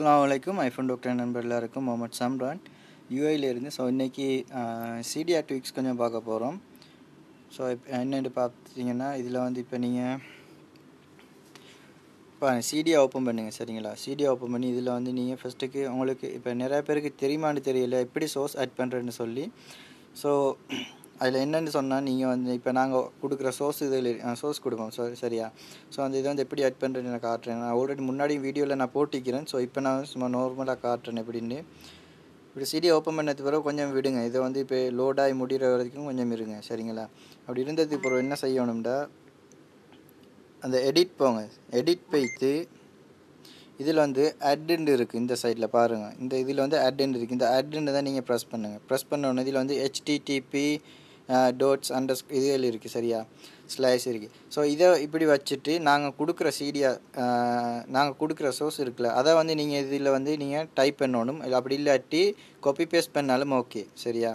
அஸ்லாம் வலைக்கும் iPhone doctor நண்பர் எல்லாருக்கும் முகமது சம்ரான். யூஐலேருந்து ஸோ இன்றைக்கி சிடிஆர் ட்விக்ஸ் கொஞ்சம் பார்க்க போகிறோம் ஸோ இப்போ என்னென்னு பார்த்தீங்கன்னா இதில் வந்து இப்போ நீங்கள் இப்போ சிடியை ஓப்பன் பண்ணுங்கள் சரிங்களா? சிடியை ஓப்பன் பண்ணி இதில் வந்து நீங்கள் ஃபஸ்ட்டுக்கு உங்களுக்கு இப்போ நிறையா பேருக்கு தெரியுமான்னு தெரியல. எப்படி சோர்ஸ் ஆட் பண்ணுறேன்னு சொல்லி. ஸோ அதில் என்னென்னு சொன்னால் நீங்கள் வந்து இப்போ நாங்கள் கொடுக்குற சோர்ஸ் இதில் சோர்ஸ் கொடுப்போம். ஸோ சரியா? ஸோ அந்த இதை வந்து எப்படி ஆட் பண்ணுறேன்னு நான் காட்டுறேன். நான் ஆல்ரெடி முன்னாடி வீடியோவில் நான் போட்டிக்கிறேன். ஸோ இப்போ நான் சும்மா நார்மலாக காட்டுறேன் எப்படின்னு. இப்படி சிடி ஓப்பன் பண்ணது பிறகு கொஞ்சம் விடுங்க. இதை வந்து இப்போ லோடாகி முடிகிற வரைக்கும் கொஞ்சம் இருங்க. சரிங்களா? அப்படி இருந்ததுக்கு பிறகு என்ன செய்யணும்டா? அந்த எடிட் போங்க. எடிட் போய்த்து இதில் வந்து அட்டுன்னு இருக்குது இந்த சைடில் பாருங்கள் இந்த இதில் வந்து அட்டுன்னு இருக்குது இந்த அட்டுன்னு தான் நீங்கள் ப்ரெஸ் பண்ணுங்கள் ப்ரெஸ் பண்ண இதில் வந்து ஹெச்டிடிபி டோட்ஸ் அண்டர் இதுகள் இருக்குது சரியா? ஸ்லைஸ் இருக்குது ஸோ இதை இப்படி வச்சுட்டு நாங்கள் கொடுக்குற சீடியா நாங்கள் கொடுக்குற சோர்ஸ் இருக்குல்ல அதை வந்து நீங்கள் இதில் வந்து நீங்கள் டைப் பண்ணணும். அப்படி இல்லாட்டி காப்பி பேஸ்ட் பண்ணாலும் ஓகே சரியா?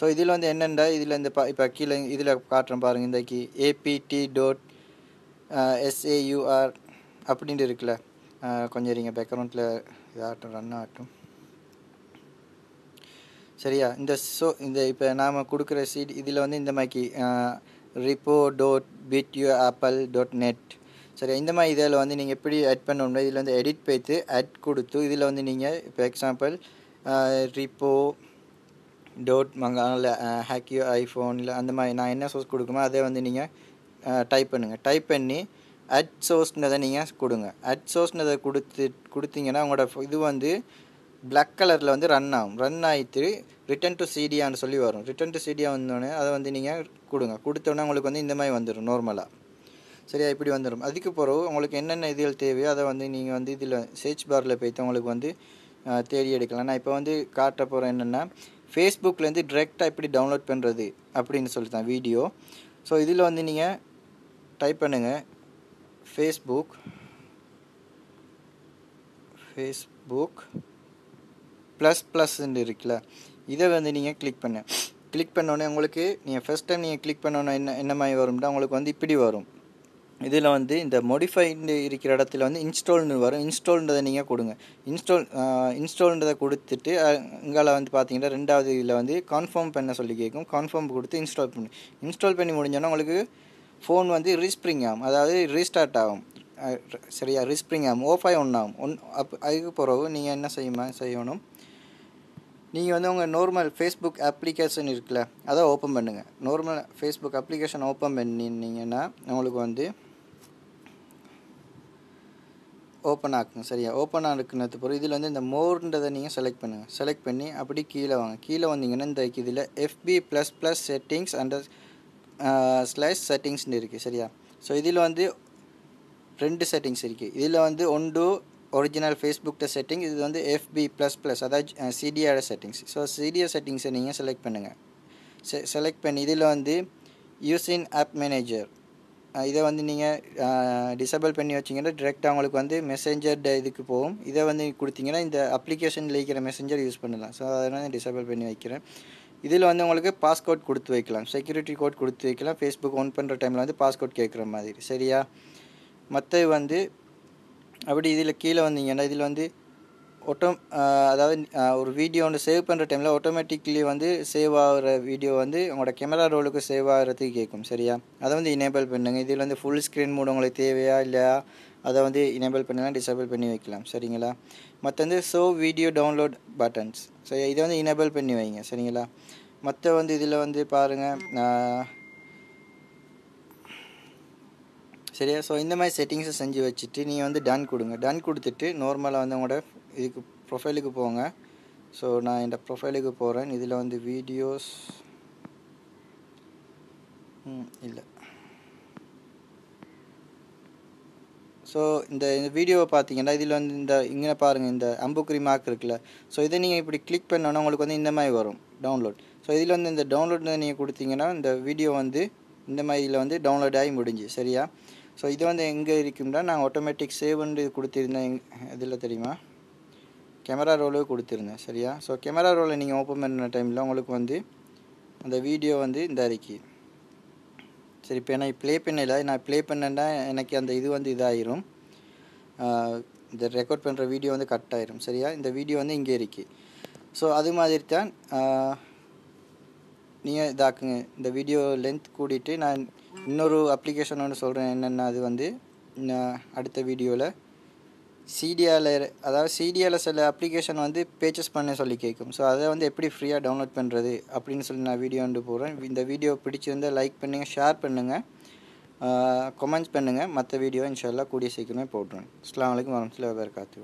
ஸோ இதில் வந்து என்னென்னா இதில் இந்த பா இப்போ கீழே இதில் காட்டுறேன் பாருங்கள் இந்த கி ஏபிடி டோட் எஸ்ஏயூஆர் அப்படின்ட்டு இருக்குல்ல. கொஞ்சம் இருங்க பேக்ரவுண்டில் இதாகட்டும் ரன் ஆகட்டும். சரியா? இந்த ஸோ இந்த இப்போ நாம் கொடுக்குற சீட் இதில் வந்து இந்த மாதிரி repo dot bit you apple dot net சரி இந்த மாதிரி இதில் வந்து நீங்கள் எப்படி ஆட் பண்ணணும்னா இதில் வந்து எடிட் போய்த்து ஆட் கொடுத்து இதில் வந்து நீங்கள் இப்போ எக்ஸாம்பிள் ரிப்போ டோட் மங்கால ஹேக் யூ ஐஃபோன் இல்லை அந்த மாதிரி நான் என்ன சோர்ஸ் கொடுக்குமோ அதை வந்து நீங்கள் டைப் பண்ணுங்கள் டைப் பண்ணி அட் சோர்ஸ்னதை நீங்கள் கொடுங்க. அட் சோர்ஸ்னதை கொடுத்து கொடுத்தீங்கன்னா உங்களோட இது வந்து பிளாக் கலரில் வந்து ரன் ஆகும். ரன் ஆகிட்டு ரிட்டன் டு சிடியான்னு சொல்லி வரும். ரிட்டன் டு சிடியா வந்தோடனே அதை வந்து நீங்கள் கொடுங்க. கொடுத்தோன்னே உங்களுக்கு வந்து இந்த மாதிரி வந்துடும் நார்மலாக சரியா? இப்படி வந்துடும் அதுக்கு பிறகு உங்களுக்கு என்னென்ன இதுகள் தேவையோ அதை வந்து நீங்கள் வந்து இதில் சர்ச் பாரில் போய்த்து உங்களுக்கு வந்து தேடி எடுக்கலாம். நான் இப்போ வந்து காட்ட போகிறேன் என்னென்னா ஃபேஸ்புக்லேருந்து டிரெக்டாக எப்படி டவுன்லோட் பண்ணுறது அப்படின்னு சொல்லி தான் வீடியோ ஸோ இதில் வந்து நீங்கள் டைப் பண்ணுங்கள் ஃபேஸ்புக் ஃபேஸ்புக் ப்ளஸ் ப்ளஸ்ன்னு இருக்குல்ல இதை வந்து நீங்கள் கிளிக் பண்ணு. கிளிக் பண்ணோடனே உங்களுக்கு நீங்கள் ஃபஸ்ட் டைம் நீங்கள் கிளிக் பண்ணோன்னே என்ன என்ன மாதிரி வரும்னா உங்களுக்கு வந்து இப்படி வரும். இதில் வந்து இந்த மோடிஃபைடு இருக்கிற இடத்துல வந்து இன்ஸ்டால்னு வரும். இன்ஸ்டால்ன்றதை நீங்கள் கொடுங்க. இன்ஸ்டால் இன்ஸ்டால்ன்றதை கொடுத்துட்டு இங்கால வந்து பார்த்தீங்கன்னா ரெண்டாவது இதில் வந்து கன்ஃபார்ம் பண்ண சொல்லி கேட்கும். கன்ஃபார்ம் கொடுத்து இன்ஸ்டால் பண்ணி. இன்ஸ்டால் பண்ணி முடிஞ்சோன்னா உங்களுக்கு ஃபோன் வந்து ரீஸ்ப்ரிங் ஆகும். அதாவது ரீஸ்டார்ட் ஆகும். சரியா ரீஸ்ப்ரிங் ஆகும். ஓஃப் ஆகி ஒன் ஆகும். ஒன் அப் அதுக்கு பிறகு நீங்கள் என்ன செய்யுமா செய்யணும்? நீங்கள் வந்து உங்கள் நார்மல் ஃபேஸ்புக் அப்ளிகேஷன் இருக்குல்ல அதை ஓப்பன் பண்ணுங்கள் நார்மல் ஃபேஸ்புக் அப்ளிகேஷன் ஓப்பன் பண்ணினீங்கன்னா உங்களுக்கு வந்து ஓப்பன் ஆக்குங்க சரியா? ஓப்பன் ஆக்குனது பிறகு இதில் வந்து இந்த மோர்ன்றதை நீங்கள் செலக்ட் பண்ணுங்கள் செலக்ட் பண்ணி அப்படி கீழே வாங்க. கீழே வந்தீங்கன்னா இந்த இதில் EFI plus plus settings under slice செட்டிங்ஸ்னு இருக்குது சரியா? ஸோ இதில் வந்து ரெண்டு செட்டிங்ஸ் இருக்குது இதில் வந்து ஒன்று ஒரிஜினல் ஃபேஸ்புக்கிட்ட செட்டிங் இது வந்து எஃபி ப்ளஸ் ப்ளஸ் அதாவது சிடிஆர் செட்டிங்ஸ் ஸோ சிடிஓ செட்டிங்ஸை நீங்கள் செலக்ட் பண்ணுங்கள் செ செலக்ட் பண்ணி இதில் வந்து யூசின் ஆப் மேனேஜர் இதை வந்து நீங்கள் டிசபிள் பண்ணி வச்சிங்கன்னா டிரெக்டாக உங்களுக்கு வந்து மெசேஞ்சர் இதுக்கு போகும். இதை வந்து கொடுத்தீங்கன்னா இந்த அப்ளிகேஷனில் இருக்கிற மெசேஞ்சர் யூஸ் பண்ணலாம். ஸோ அதனால் டிசபிள் பண்ணி வைக்கிறேன். இதில் வந்து உங்களுக்கு பாஸ்கோட் கொடுத்து வைக்கலாம். செக்யூரிட்டி கோட் கொடுத்து வைக்கலாம். ஃபேஸ்புக் ஓன் பண்ணுற டைமில் வந்து பாஸ்கோட் கேட்குற மாதிரி. சரியா? மற்ற வந்து அப்படி இதில் கீழே வந்தீங்கன்னா இதில் வந்து ஒட்டோ அதாவது ஒரு வீடியோ ஒன்று சேவ் பண்ணுற டைமில் ஆட்டோமேட்டிக்லி வந்து சேவ் ஆகிற வீடியோ வந்து உங்களோட கேமரா ரோலுக்கு சேவ் ஆகிறதுக்கு கேட்கும் சரியா? அதை வந்து இனேபிள் பண்ணுங்கள் இதில் வந்து ஃபுல் ஸ்க்ரீன் மூடு உங்களுக்கு தேவையா இல்லையா? அதை வந்து இனேபிள் பண்ணலாம் டிசேபிள் பண்ணி வைக்கலாம் சரிங்களா? மற்ற வந்து ஷோ வீடியோ டவுன்லோட் பட்டன்ஸ் சரி இதை வந்து இனேபிள் பண்ணி வைங்க சரிங்களா? மற்ற வந்து இதில் வந்து பாருங்கள் சரியா? ஸோ இந்த மாதிரி செட்டிங்ஸை செஞ்சு வச்சுட்டு நீங்கள் வந்து டன் கொடுங்க. டன் கொடுத்துட்டு நார்மலாக வந்து உங்களோட இதுக்கு ப்ரொஃபைலுக்கு போங்க. ஸோ நான் இந்த ப்ரொஃபைலுக்கு போகிறேன் இதில் வந்து வீடியோஸ் இல்லை. ஸோ இந்த வீடியோவை பார்த்தீங்கன்னா இதில் வந்து இந்த இங்கே பாருங்கள் இந்த அம்புக்குறி மார்க் இருக்குல்ல. ஸோ இதை நீங்கள் இப்படி கிளிக் பண்ணோன்னா உங்களுக்கு வந்து இந்த மாதிரி வரும் டவுன்லோட் ஸோ இதில் வந்து இந்த டவுன்லோட் நீங்கள் கொடுத்தீங்கன்னா இந்த வீடியோ வந்து இந்த மாதிரி இதில் வந்து டவுன்லோட் ஆகி முடிஞ்சு சரியா? ஸோ இது வந்து எங்கே இருக்கும்னா நான் ஆட்டோமேட்டிக் சேவ்னு கொடுத்துருந்தேன். இதில் தெரியுமா? கேமரா ரோலு கொடுத்துருந்தேன். சரியா? ஸோ கேமரா ரோலை நீங்கள் ஓப்பன் பண்ண டைமில் உங்களுக்கு வந்து அந்த வீடியோ வந்து இந்த அறிக்கை சரி இப்போ நான் ப்ளே பண்ணல நான் ப்ளே பண்ணேன்னா எனக்கு அந்த இது வந்து இதாயிரும். இந்த ரெக்கார்ட் பண்ணுற வீடியோ வந்து கட் ஆயிரும். சரியா? இந்த வீடியோ வந்து இங்கே இருக்குது ஸோ அது மாதிரி தான் நீங்கள் இதாக்குங்க. இந்த வீடியோ லென்த் கூட்டிகிட்டு நான் இன்னொரு அப்ளிகேஷன் ஒன்று சொல்கிறேன் என்னென்னா அது வந்து நான் அடுத்த வீடியோவில் சிடியாவில் அதாவது சிடியாவில் சில அப்ளிகேஷன் வந்து பேச்சஸ் பண்ண சொல்லி கேட்கும் ஸோ அதை வந்து எப்படி ஃப்ரீயாக டவுன்லோட் பண்ணுறது அப்படின்னு சொல்லி நான் வீடியோ வந்து போடுறேன். இந்த வீடியோ பிடிச்சிருந்தால் லைக் பண்ணுங்கள் ஷேர் பண்ணுங்கள் கமெண்ட்ஸ் பண்ணுங்கள் மற்ற வீடியோ இன்ஷால்லா கூடிய சீக்கிரமே போட்டுருவேன். அஸ்லாம் வலைக்கம் வரமத்துல வரகாத்து